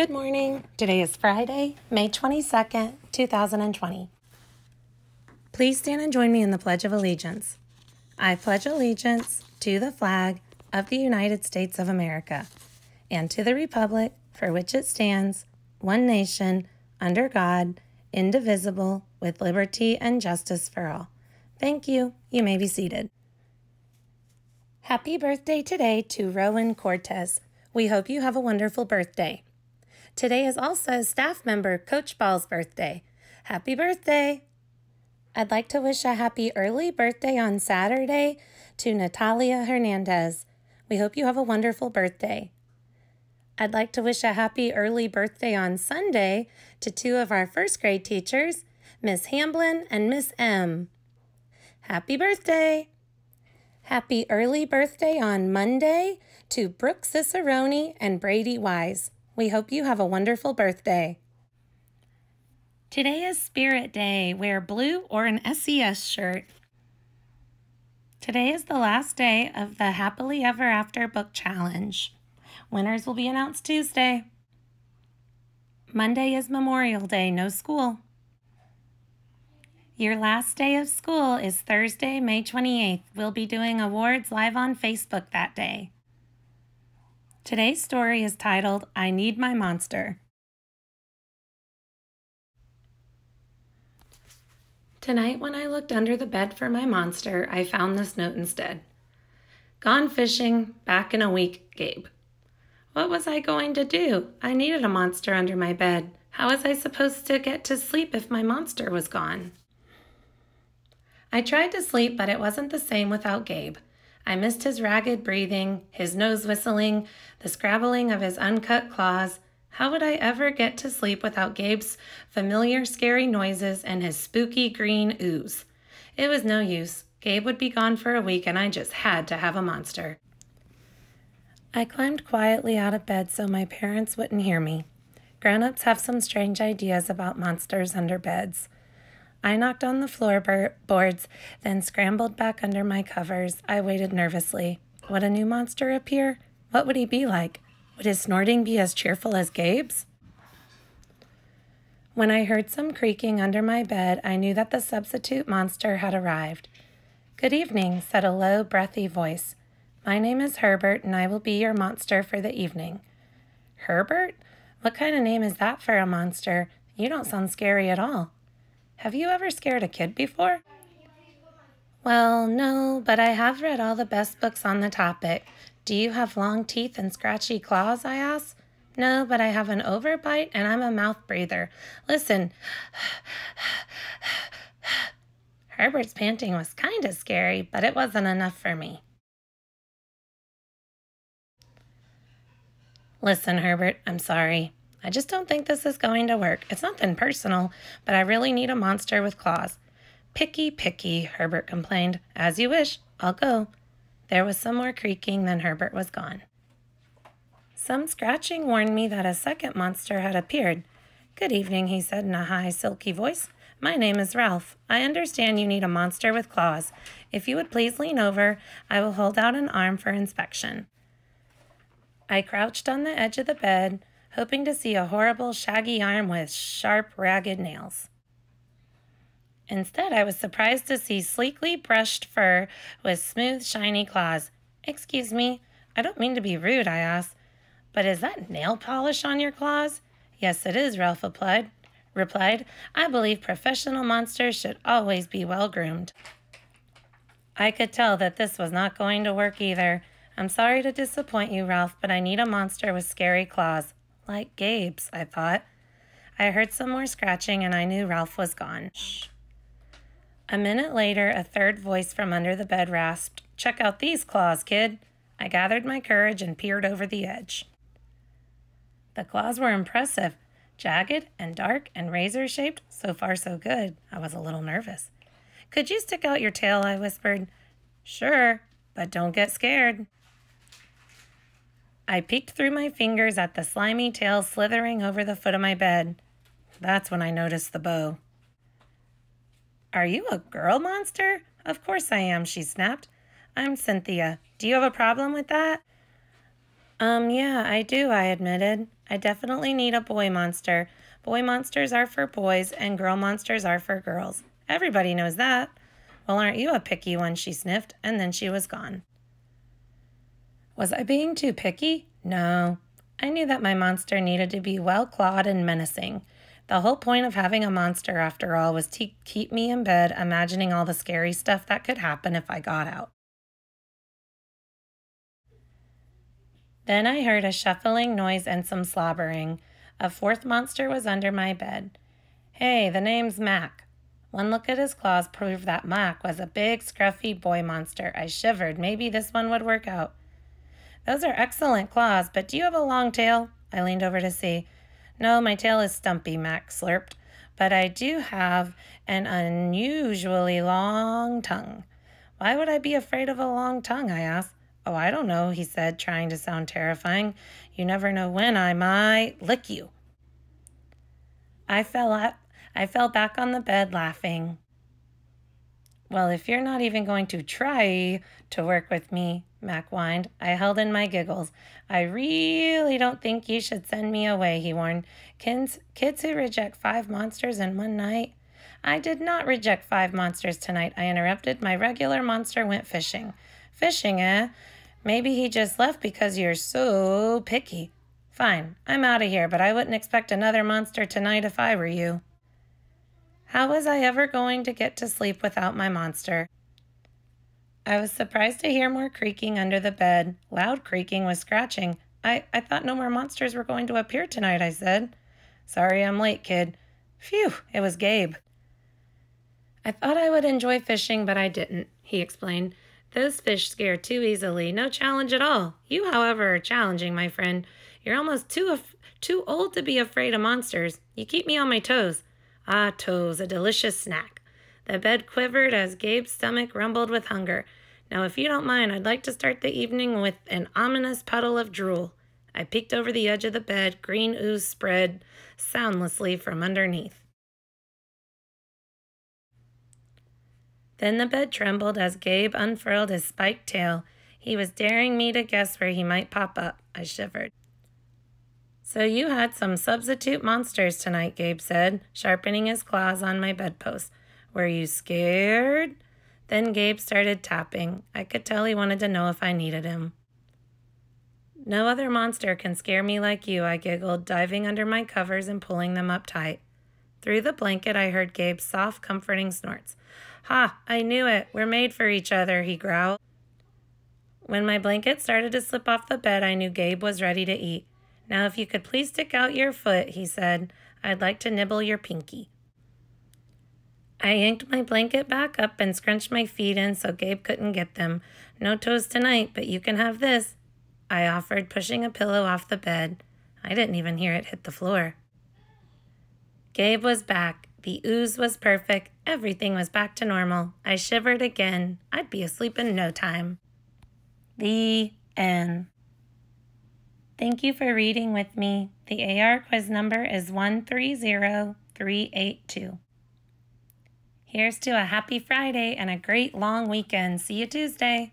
Good morning. Today is Friday, May 22nd, 2020. Please stand and join me in the Pledge of Allegiance. I pledge allegiance to the flag of the United States of America and to the Republic for which it stands, one nation, under God, indivisible, with liberty and justice for all. Thank you. You may be seated. Happy birthday today to Rowan Cortez. We hope you have a wonderful birthday. Today is also staff member Coach Ball's birthday. Happy birthday! I'd like to wish a happy early birthday on Saturday to Natalia Hernandez. We hope you have a wonderful birthday. I'd like to wish a happy early birthday on Sunday to two of our first grade teachers, Miss Hamblin and Miss M. Happy birthday! Happy early birthday on Monday to Brooke Cicerone and Brady Wise. We hope you have a wonderful birthday. Today is Spirit Day. Wear blue or an SES shirt. Today is the last day of the Happily Ever After Book Challenge. Winners will be announced Tuesday. Monday is Memorial Day, no school. Your last day of school is Thursday, May 28th. We'll be doing awards live on Facebook that day. Today's story is titled, I Need My Monster. Tonight, when I looked under the bed for my monster, I found this note instead. Gone fishing, back in a week, Gabe. What was I going to do? I needed a monster under my bed. How was I supposed to get to sleep if my monster was gone? I tried to sleep, but it wasn't the same without Gabe. I missed his ragged breathing, his nose whistling, the scrabbling of his uncut claws. How would I ever get to sleep without Gabe's familiar scary noises and his spooky green ooze? It was no use. Gabe would be gone for a week, and I just had to have a monster. I climbed quietly out of bed so my parents wouldn't hear me. Grown ups have some strange ideas about monsters under beds. I knocked on the floorboards, then scrambled back under my covers. I waited nervously. Would a new monster appear? What would he be like? Would his snorting be as cheerful as Gabe's? When I heard some creaking under my bed, I knew that the substitute monster had arrived. Good evening, said a low, breathy voice. My name is Herbert, and I will be your monster for the evening. Herbert? What kind of name is that for a monster? You don't sound scary at all. Have you ever scared a kid before? Well, no, but I have read all the best books on the topic. Do you have long teeth and scratchy claws? I asked. No, but I have an overbite and I'm a mouth breather. Listen. Herbert's panting was kind of scary, but it wasn't enough for me. Listen, Herbert, I'm sorry. I just don't think this is going to work. It's nothing personal, but I really need a monster with claws. Picky, picky, Herbert complained. As you wish. I'll go. There was some more creaking, then Herbert was gone. Some scratching warned me that a second monster had appeared. Good evening, he said in a high, silky voice. My name is Ralph. I understand you need a monster with claws. If you would please lean over, I will hold out an arm for inspection. I crouched on the edge of the bed, hoping to see a horrible, shaggy arm with sharp, ragged nails. Instead, I was surprised to see sleekly brushed fur with smooth, shiny claws. Excuse me, I don't mean to be rude, I asked, but is that nail polish on your claws? Yes, it is, Ralph replied. Replied, I believe professional monsters should always be well groomed. I could tell that this was not going to work either. I'm sorry to disappoint you, Ralph, but I need a monster with scary claws. Like Gabe's, I thought. I heard some more scratching and I knew Ralph was gone. Shh. A minute later, a third voice from under the bed rasped, Check out these claws, kid. I gathered my courage and peered over the edge. The claws were impressive, jagged and dark and razor shaped. So far, so good. I was a little nervous. Could you stick out your tail? I whispered. Sure, but don't get scared. I peeked through my fingers at the slimy tail slithering over the foot of my bed. That's when I noticed the bow. Are you a girl monster? Of course I am, she snapped. I'm Cynthia. Do you have a problem with that? Um, yeah, I do, I admitted. I definitely need a boy monster. Boy monsters are for boys and girl monsters are for girls. Everybody knows that. Well, aren't you a picky one? She sniffed, and then she was gone. Was I being too picky? No. I knew that my monster needed to be well clawed and menacing. The whole point of having a monster, after all, was to keep me in bed imagining all the scary stuff that could happen if I got out. Then I heard a shuffling noise and some slobbering. A fourth monster was under my bed. Hey, the name's Mac. One look at his claws proved that Mac was a big, scruffy boy monster. I shivered. Maybe this one would work out. Those are excellent claws, but do you have a long tail? I leaned over to see. No, my tail is stumpy, Mac slurped, but I do have an unusually long tongue. Why would I be afraid of a long tongue? I asked. Oh, I don't know, he said, trying to sound terrifying. You never know when I might lick you. I fell up. I fell back on the bed laughing. Well, if you're not even going to try to work with me, Mac whined. I held in my giggles. I really don't think you should send me away, he warned. Kids, kids who reject five monsters in one night. I did not reject five monsters tonight, I interrupted. My regular monster went fishing. Fishing, eh? Maybe he just left because you're so picky. Fine, I'm out of here, but I wouldn't expect another monster tonight if I were you. How was I ever going to get to sleep without my monster? I was surprised to hear more creaking under the bed. Loud creaking was scratching. I, I thought no more monsters were going to appear tonight, I said. Sorry I'm late, kid. Phew, it was Gabe. I thought I would enjoy fishing, but I didn't, he explained. Those fish scare too easily. No challenge at all. You, however, are challenging, my friend. You're almost too too old to be afraid of monsters. You keep me on my toes. Ah, toes, a delicious snack. The bed quivered as Gabe's stomach rumbled with hunger. Now, if you don't mind, I'd like to start the evening with an ominous puddle of drool. I peeked over the edge of the bed. Green ooze spread soundlessly from underneath. Then the bed trembled as Gabe unfurled his spiked tail. He was daring me to guess where he might pop up. I shivered. So you had some substitute monsters tonight, Gabe said, sharpening his claws on my bedpost. Were you scared? Then Gabe started tapping. I could tell he wanted to know if I needed him. No other monster can scare me like you, I giggled, diving under my covers and pulling them up tight. Through the blanket, I heard Gabe's soft, comforting snorts. Ha, I knew it. We're made for each other, he growled. When my blanket started to slip off the bed, I knew Gabe was ready to eat. Now, if you could please stick out your foot, he said, I'd like to nibble your pinky. I yanked my blanket back up and scrunched my feet in so Gabe couldn't get them. No toes tonight, but you can have this, I offered, pushing a pillow off the bed. I didn't even hear it hit the floor. Gabe was back. The ooze was perfect. Everything was back to normal. I shivered again. I'd be asleep in no time. The end. Thank you for reading with me. The AR quiz number is 130382. Here's to a happy Friday and a great long weekend. See you Tuesday.